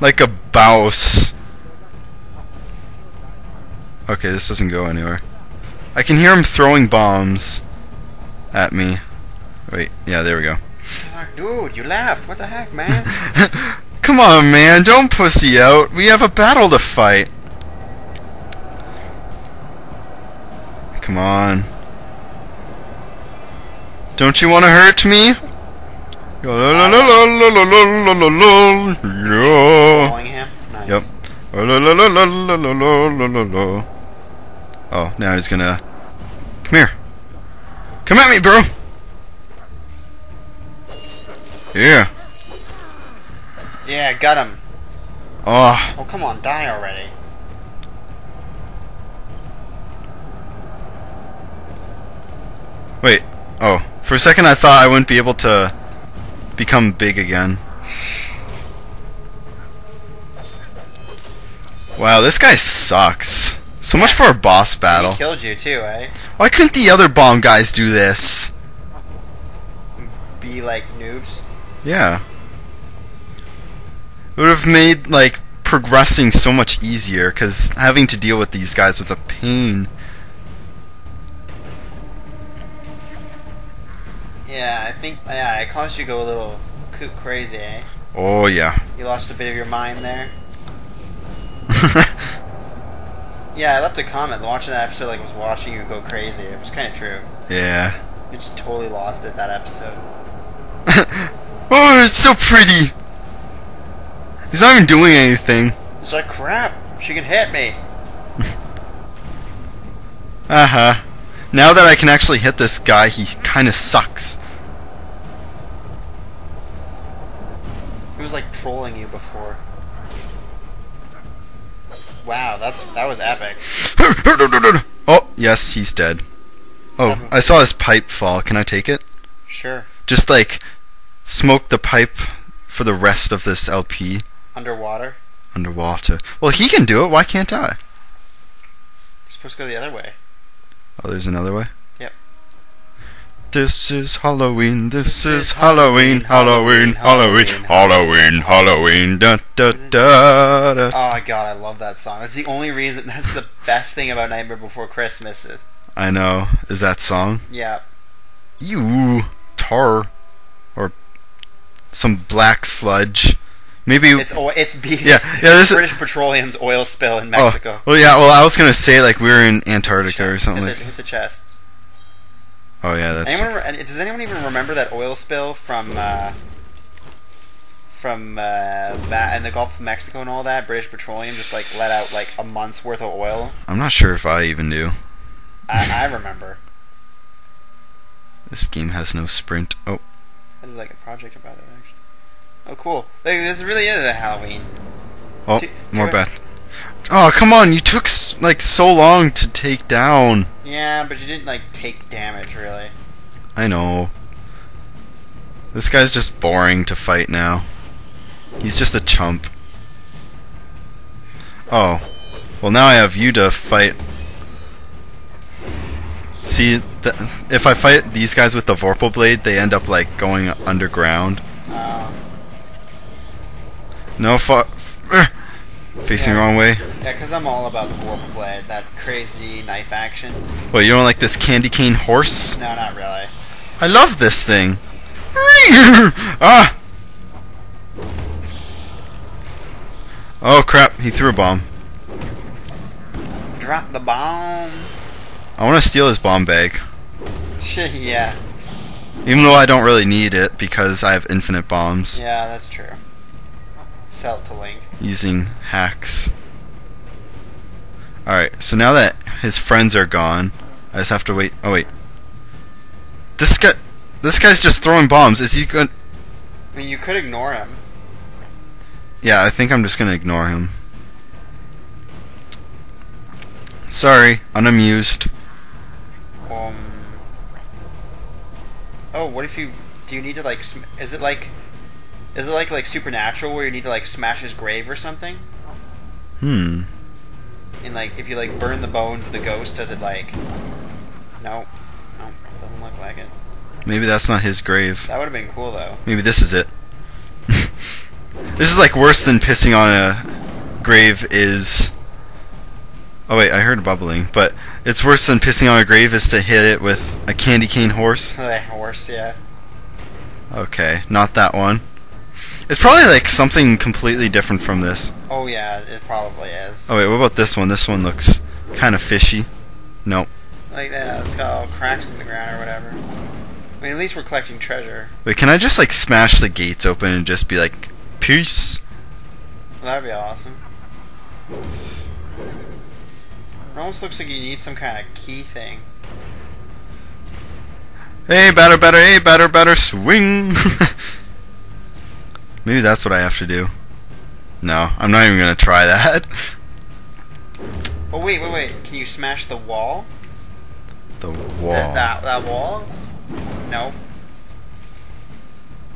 Like a bouse. Okay, this doesn't go anywhere. I can hear him throwing bombs at me. Wait, yeah, there we go. Ah, dude, you laughed. What the heck, man? Come on, man, don't pussy out. We have a battle to fight. Come on. Don't you want to hurt me? Yep. Oh, now he's gonna. Come here. Come at me, bro. Yeah. Yeah, got him. Oh. Oh, come on, die already. Wait. Oh, for a second I thought I wouldn't be able to become big again. Wow, this guy sucks. So much for a boss battle. He killed you too, eh? Why couldn't the other bomb guys do this? Be like noobs. Yeah. It would have made, like, progressing so much easier, because having to deal with these guys was a pain. Yeah, I think yeah, it caused you to go a little crazy, eh? Oh, yeah. You lost a bit of your mind there. Yeah, I left a comment watching that episode like I was watching you go crazy. It was kind of true. yeah. You just totally lost it that episode. oh, it's so pretty! He's not even doing anything. It's like crap. She can hit me. Uh huh. Now that I can actually hit this guy, he kind of sucks. He was like trolling you before. Wow, that's that was epic. oh, yes, he's dead. Oh, I saw his pipe fall. Can I take it? Sure. Just like smoke the pipe for the rest of this LP Underwater. underwater. Well, he can do it. Why can't I? You're supposed to go the other way. Oh, there's another way. Yep. This is Halloween. This is Halloween. Halloween. Halloween. Halloween. Halloween. Da da da da. Oh my god, I love that song. That's the only reason. That's the best thing about Nightmare Before Christmas. I know. Is that song? Yeah. You tar or some black sludge. Maybe. It's oil. It's be- Yeah, yeah, this is- British Petroleum's oil spill in Mexico. oh, Mexico. well, yeah. Well, I was gonna say like we were in Antarctica or something hit, like. the, hit the chest. Oh yeah, that's. Anyone? re- Does anyone even remember that oil spill from uh, from uh, that in the Gulf of Mexico and all that? British Petroleum just like let out like a month's worth of oil. I'm not sure if I even knew. I, I remember. This game has no sprint. Oh, I did like a project about it actually. Oh, cool! Like, this really is a Halloween. oh, T- more bad. Oh come on! You took like so long to take down. Yeah, but you didn't like take damage really. I know. This guy's just boring to fight now. He's just a chump. Oh. Well, now I have you to fight. See, if I fight these guys with the Vorpal Blade, they end up, like, going underground. No, fuck. Facing the wrong way. yeah, because I'm all about the Vorpal Blade, that crazy knife action. Well, you don't like this candy cane horse? No, not really. I love this thing. ah! Oh crap, he threw a bomb. Drop the bomb. I want to steal his bomb bag. yeah, Even though I don't really need it because I have infinite bombs yeah, that's true. Sell to Link. using hacks. Alright, so now that his friends are gone, I just have to wait. Oh, wait. This guy. This guy's just throwing bombs. Is he going. I mean, you could ignore him. Yeah, I think I'm just gonna ignore him. Sorry, unamused. Um. Oh, what if you? Do you need to like? Sm- is it like? Is it like like supernatural where you need to like smash his grave or something? Hmm. And like, if you like burn the bones of the ghost, does it like? No, no, doesn't look like it. Maybe that's not his grave. That would have been cool though. Maybe this is it. This is like worse than pissing on a grave is. Oh wait, I heard bubbling, but it's worse than pissing on a grave is to hit it with a candy cane horse. Horse, yeah. Okay, not that one. It's probably like something completely different from this. Oh yeah, it probably is. Oh wait, what about this one? This one looks kind of fishy. Nope. Like that, it's got all cracks in the ground or whatever. I mean, at least we're collecting treasure. Wait, can I just like smash the gates open and just be like, peace? That'd be awesome. It almost looks like you need some kind of key thing. Hey, batter, batter, hey, batter, batter, swing. Maybe that's what I have to do. No, I'm not even gonna try that. Oh wait, wait, wait! Can you smash the wall? The That- wall. That that wall? No.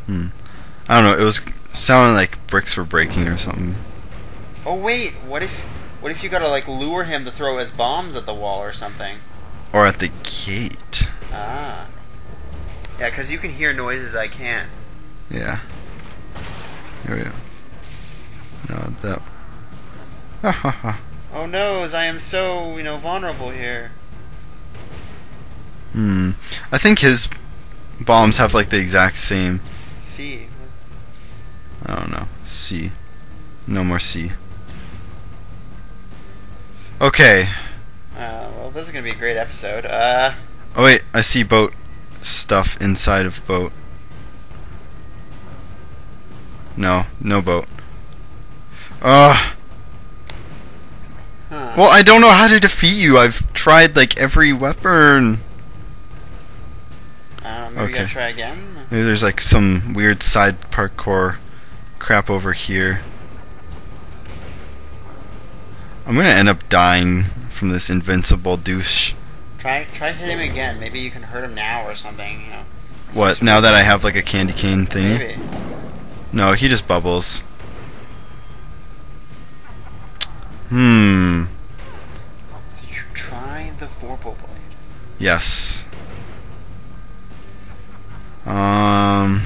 Hmm. I don't know. It was sounding like bricks were breaking or something. Oh wait, what if what if you gotta like lure him to throw his bombs at the wall or something? Or at the gate. Ah. Yeah, because you can hear noises I can't. Yeah. We go. No, that. Ha ha ha. Oh no, as I am so, you know, vulnerable here. Hmm. I think his bombs have like the exact same. See. I don't know. C. No more C. Okay. Uh, well, this is gonna be a great episode. Uh, Oh wait, I see boat stuff inside of boat. No, no boat. Ugh. huh. Well, I don't know how to defeat you. I've tried like every weapon. Uh, I know, maybe okay. try again? Maybe there's like some weird side parkour crap over here. I'm gonna end up dying from this invincible douche. Try try hit him again. Maybe you can hurt him now or something, you know. What, now that I have like a candy cane thing? Maybe. No, he just bubbles. Hmm. Did you try the Vorpal Blade? Yes. Um.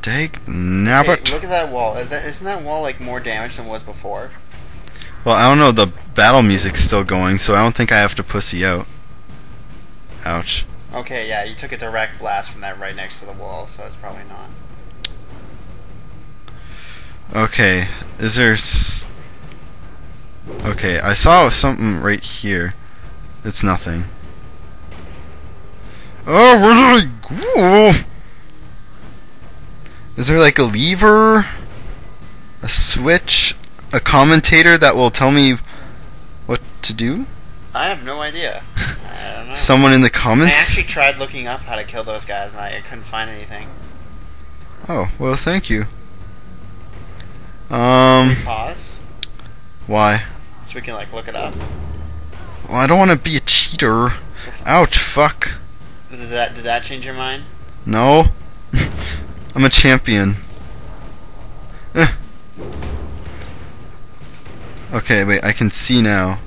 Take Hey, nabbit. look at that wall. Is that, isn't that wall like more damage than it was before? Well, I don't know. The battle music's still going, so I don't think I have to pussy out. Ouch. Okay, yeah, you took a direct blast from that right next to the wall, so it's probably not. Okay, is there? S- okay, I saw something right here. It's nothing. Oh, where did I go? Is there like a lever, a switch, a commentator that will tell me what to do? I have no idea. I don't know. Someone in the comments? I actually tried looking up how to kill those guys, and I couldn't find anything. Oh, well, thank you. Um, Pause, why? so we can like look it up. Well, I don't want to be a cheater. Ouch, fuck. Did that did that change your mind? No. I'm a champion. Eh. Okay, wait, I can see now.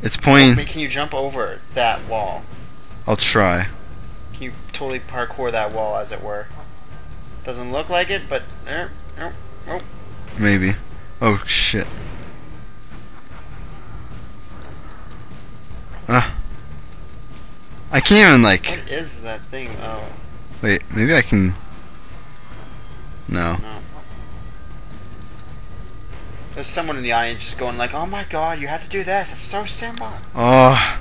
It's pointing. Wait, can you jump over that wall? I'll try. Can you totally parkour that wall, as it were? Doesn't look like it, but er, er, oh, Maybe. Oh, shit. Ah. I can't even, like. what is that thing? Oh Wait, maybe I can. No. no. There's someone in the audience just going like, "Oh my god, you had to do this! It's so simple." Oh.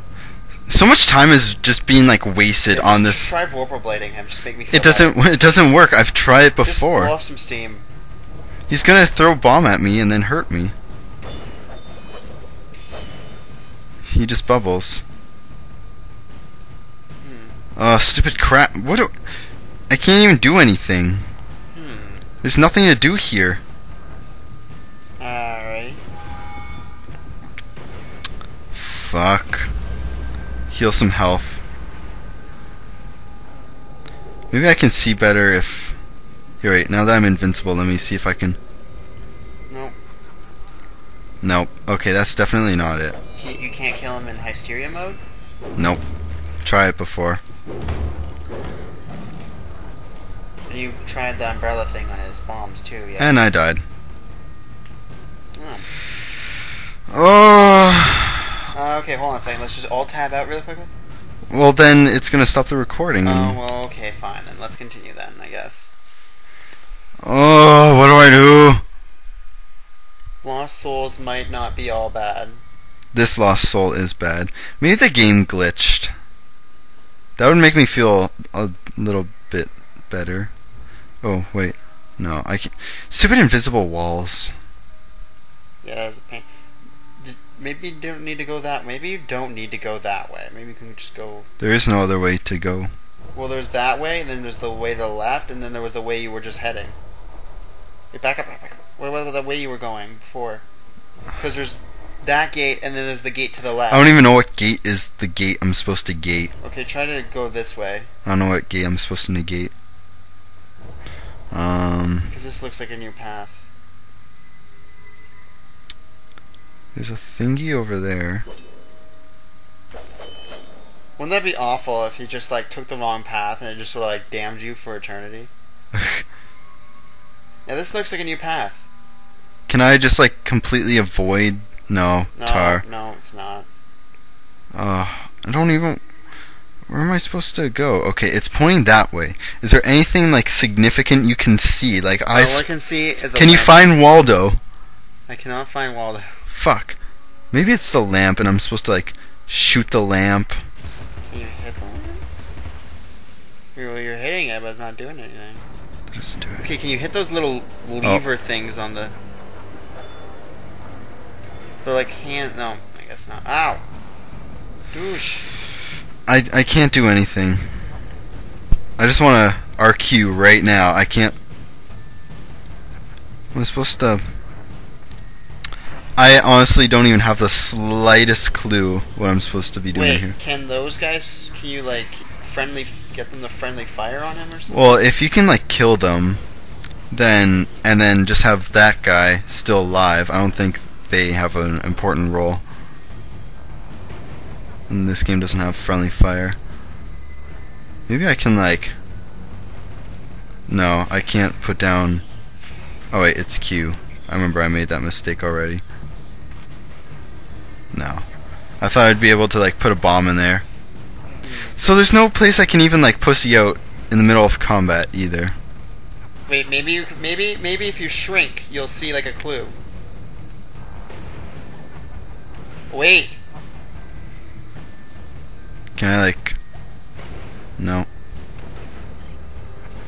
So much time is just being, like, wasted Yeah, on this. Try vorpal blading him. Just make me. Feel It doesn't. better. It doesn't work. I've tried it before. Just blow before. off some steam. He's gonna throw a bomb at me and then hurt me. He just bubbles. Hmm. Oh, stupid crap! What? Do, I can't even do anything. Hmm. There's nothing to do here. Alright. Fuck. Heal some health. Maybe I can see better if. Here, wait. Now that I'm invincible, let me see if I can. Nope. Nope. Okay, that's definitely not it. You can't kill him in hysteria mode. Nope. Try it before. You you've tried the umbrella thing on his bombs too, yeah. And I died. Oh. Oh. Uh, okay, hold on a second. Let's just all tab out really quickly. Well, then it's gonna stop the recording. Oh And, well, okay, fine. Then let's continue then. I guess. Oh, what do I do? Lost Souls might not be all bad. This Lost Soul is bad. Maybe the game glitched. That would make me feel a little bit better. Oh wait, no, I can't. Stupid invisible walls. Yeah, that's a pain. Maybe you don't need to go that. Maybe you don't need to go that way. Maybe you can just go. There is no other way to go. Well, there's that way, and then there's the way to the left, and then there was the way you were just heading. Wait, back up, back up. What about the way you were going before? Because there's that gate, and then there's the gate to the left. I don't even know what gate is the gate I'm supposed to gate. Okay, try to go this way, I don't know what gate I'm supposed to negate. Um, because this looks like a new path. there's a thingy over there. Wouldn't that be awful if he just like took the wrong path and it just sort of like damned you for eternity? Yeah, this looks like a new path. Can I just like completely avoid? No, No, tar. no, it's not. Uh, I don't even. Where am I supposed to go? Okay, it's pointing that way. Is there anything like significant you can see? Like I. All I can see is. A can you find Waldo? I cannot find Waldo. Fuck. Maybe it's the lamp, and I'm supposed to like shoot the lamp. Can you hit the lamp? You're, you're hitting it, but it's not doing anything. Just do it. Okay, can you hit those little oh. lever things on the? They're like hand. No, I guess not. Ow! Douche. I I can't do anything. I just want to RQ right now. I can't. I'm supposed to. I honestly don't even have the slightest clue what I'm supposed to be doing Wait, here. can those guys? Can you like friendly get them to friendly fire on him or something? Well, if you can like kill them, then and then just have that guy still alive, I don't think they have an important role. And this game doesn't have friendly fire. Maybe I can like. No, I can't put down. Oh wait, it's Q. I remember I made that mistake already. No, I thought I'd be able to like put a bomb in there. So there's no place I can even like pussy out in the middle of combat either. Wait, maybe you maybe maybe if you shrink, you'll see like a clue. Wait, Can I like? No.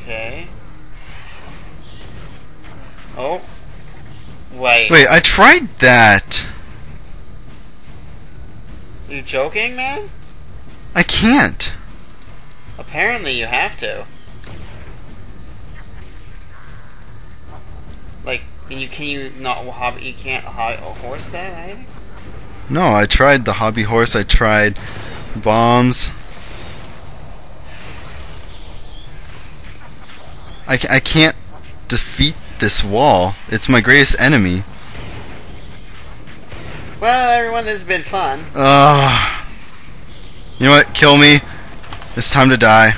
okay. Oh, wait. Wait, I tried that. You joking, man? I can't. Apparently, you have to. Can you can you not hobby? You can't ho- horse that either. Eh? No, I tried the hobby horse. I tried bombs. I, I can't defeat this wall. It's my greatest enemy. Well, everyone, this has been fun. Ugh. You know what? Kill me. It's time to die.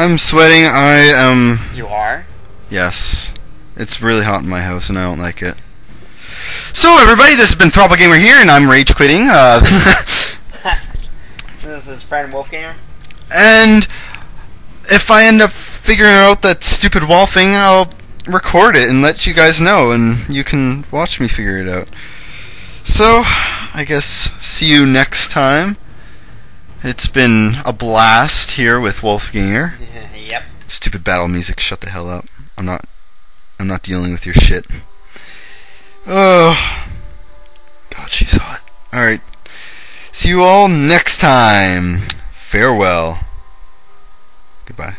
I'm sweating. I am. You are. Yes. It's really hot in my house and I don't like it. So, everybody, this has been Throple Gamer here, and I'm rage quitting. Uh, This is friend Wolfganger. and if I end up figuring out that stupid wall thing, I'll record it and let you guys know, and you can watch me figure it out. So, I guess see you next time. It's been a blast here with Wolfganger. yep. Stupid battle music, shut the hell up. I'm not I'm not dealing with your shit. Oh God, she's hot. Alright. See you all next time. Farewell. Goodbye.